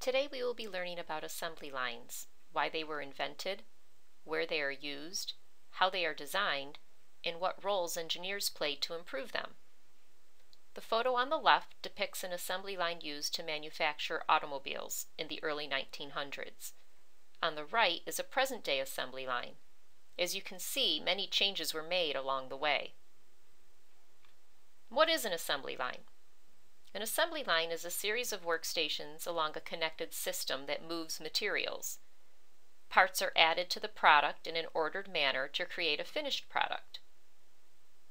Today we will be learning about assembly lines, why they were invented, where they are used, how they are designed, and what roles engineers play to improve them. The photo on the left depicts an assembly line used to manufacture automobiles in the early 1900s. On the right is a present-day assembly line. As you can see, many changes were made along the way. What is an assembly line? An assembly line is a series of workstations along a connected system that moves materials. Parts are added to the product in an ordered manner to create a finished product.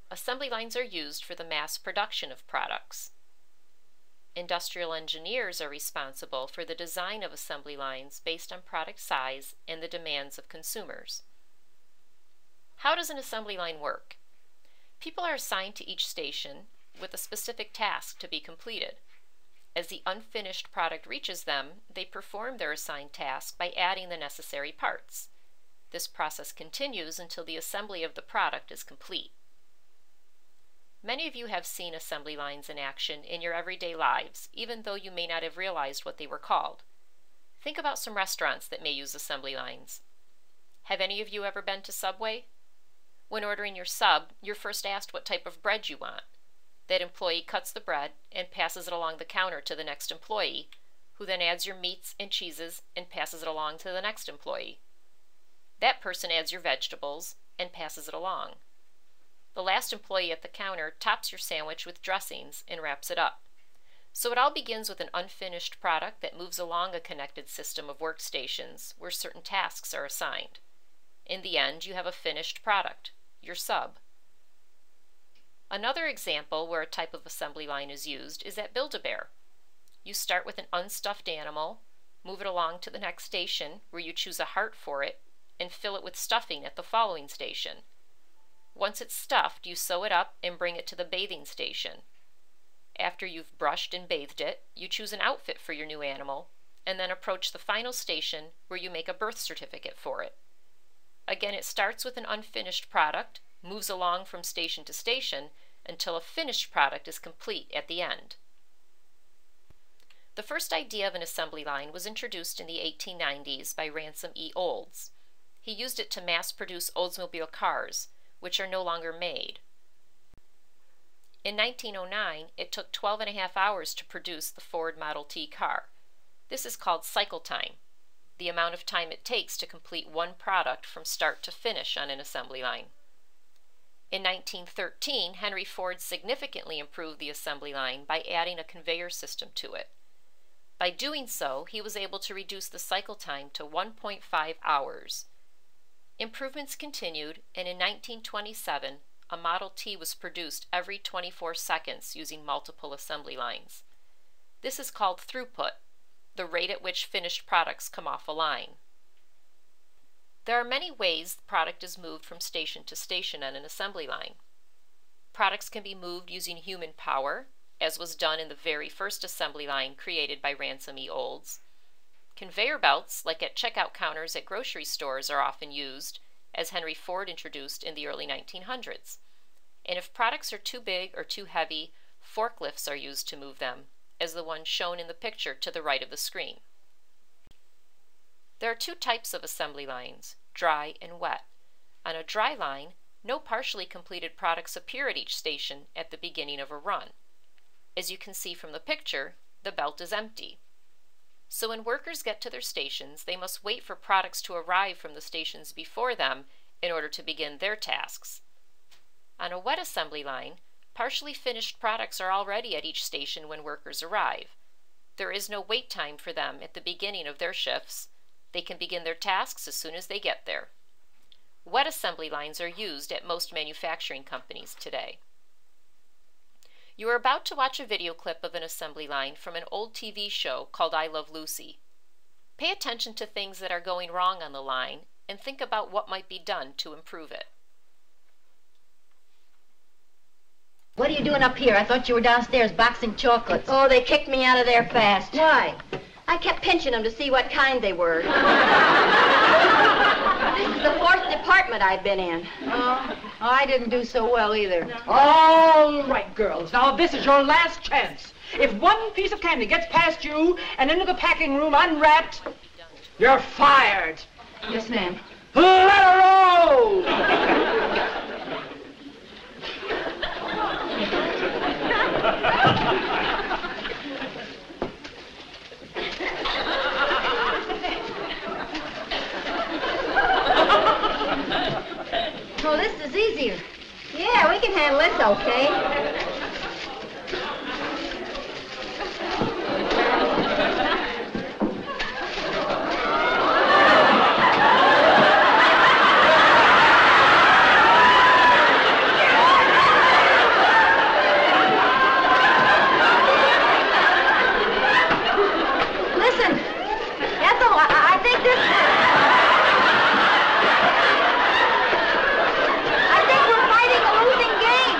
Assembly lines are used for the mass production of products. Industrial engineers are responsible for the design of assembly lines based on product size and the demands of consumers. How does an assembly line work? People are assigned to each station with a specific task to be completed. As the unfinished product reaches them, they perform their assigned task by adding the necessary parts. This process continues until the assembly of the product is complete. Many of you have seen assembly lines in action in your everyday lives, even though you may not have realized what they were called. Think about some restaurants that may use assembly lines. Have any of you ever been to Subway? When ordering your sub, you're first asked what type of bread you want. That employee cuts the bread and passes it along the counter to the next employee, who then adds your meats and cheeses and passes it along to the next employee. That person adds your vegetables and passes it along. The last employee at the counter tops your sandwich with dressings and wraps it up. So it all begins with an unfinished product that moves along a connected system of workstations where certain tasks are assigned. In the end, you have a finished product, your sub. Another example where a type of assembly line is used is at Build-A-Bear. You start with an unstuffed animal, move it along to the next station where you choose a heart for it, and fill it with stuffing at the following station. Once it's stuffed, you sew it up and bring it to the bathing station. After you've brushed and bathed it, you choose an outfit for your new animal, and then approach the final station where you make a birth certificate for it. Again, it starts with an unfinished product, moves along from station to station until a finished product is complete at the end. The first idea of an assembly line was introduced in the 1890s by Ransom E. Olds. He used it to mass produce Oldsmobile cars, which are no longer made. In 1909, it took 12 and a half hours to produce the Ford Model T car. This is called cycle time, the amount of time it takes to complete one product from start to finish on an assembly line. In 1913, Henry Ford significantly improved the assembly line by adding a conveyor system to it. By doing so, he was able to reduce the cycle time to 1.5 hours. Improvements continued, and in 1927, a Model T was produced every 24 seconds using multiple assembly lines. This is called throughput, the rate at which finished products come off a line. There are many ways the product is moved from station to station on an assembly line. Products can be moved using human power, as was done in the very first assembly line created by Ransom E. Olds. Conveyor belts, like at checkout counters at grocery stores, are often used, as Henry Ford introduced in the early 1900s. And if products are too big or too heavy, forklifts are used to move them, as the one shown in the picture to the right of the screen. There are two types of assembly lines, dry and wet. On a dry line, no partially completed products appear at each station at the beginning of a run. As you can see from the picture, the belt is empty. So when workers get to their stations, they must wait for products to arrive from the stations before them in order to begin their tasks. On a wet assembly line, partially finished products are already at each station when workers arrive. There is no wait time for them at the beginning of their shifts, they can begin their tasks as soon as they get there. Wet assembly lines are used at most manufacturing companies today. You are about to watch a video clip of an assembly line from an old TV show called I Love Lucy. Pay attention to things that are going wrong on the line and think about what might be done to improve it. What are you doing up here? I thought you were downstairs boxing chocolates. Oh, they kicked me out of there fast. Why? I kept pinching them to see what kind they were. this is the fourth department I've been in. Oh, oh I didn't do so well either. All right, girls. Now, this is your last chance. If one piece of candy gets past you and into the packing room unwrapped, you're fired. Yes, ma'am. Let her roll! Oh, this is easier. Yeah, we can handle this okay. Listen, Ethel, I, I think this. I think we're fighting a losing game.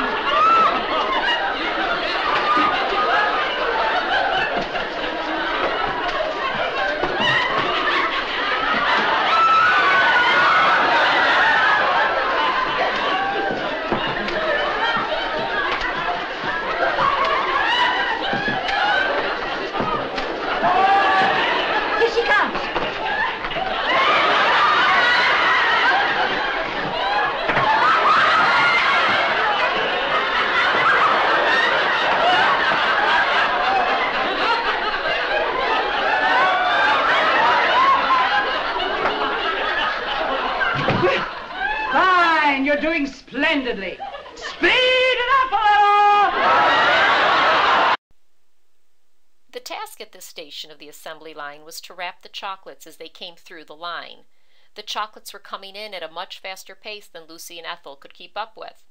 Here she comes. Fine, you're doing splendidly. Speed it up a little! The task at this station of the assembly line was to wrap the chocolates as they came through the line. The chocolates were coming in at a much faster pace than Lucy and Ethel could keep up with.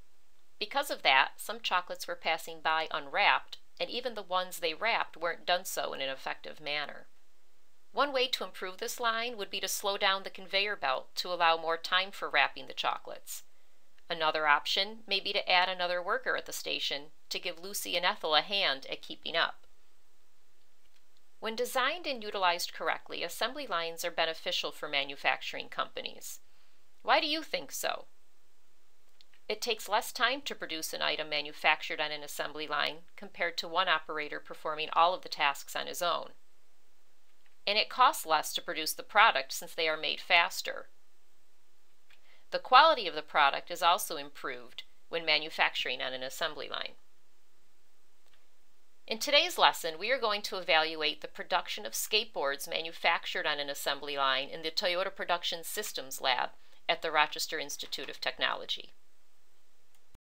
Because of that, some chocolates were passing by unwrapped, and even the ones they wrapped weren't done so in an effective manner. One way to improve this line would be to slow down the conveyor belt to allow more time for wrapping the chocolates. Another option may be to add another worker at the station to give Lucy and Ethel a hand at keeping up. When designed and utilized correctly, assembly lines are beneficial for manufacturing companies. Why do you think so? It takes less time to produce an item manufactured on an assembly line compared to one operator performing all of the tasks on his own. And it costs less to produce the product since they are made faster. The quality of the product is also improved when manufacturing on an assembly line. In today's lesson, we are going to evaluate the production of skateboards manufactured on an assembly line in the Toyota Production Systems Lab at the Rochester Institute of Technology.